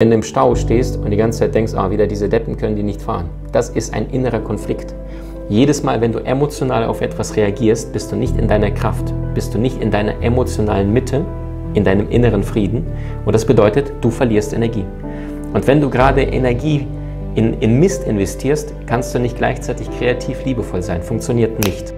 Wenn du im Stau stehst und die ganze Zeit denkst, ah, wieder diese Deppen können die nicht fahren. Das ist ein innerer Konflikt. Jedes Mal, wenn du emotional auf etwas reagierst, bist du nicht in deiner Kraft, bist du nicht in deiner emotionalen Mitte, in deinem inneren Frieden. Und das bedeutet, du verlierst Energie. Und wenn du gerade Energie in, in Mist investierst, kannst du nicht gleichzeitig kreativ liebevoll sein. Funktioniert nicht.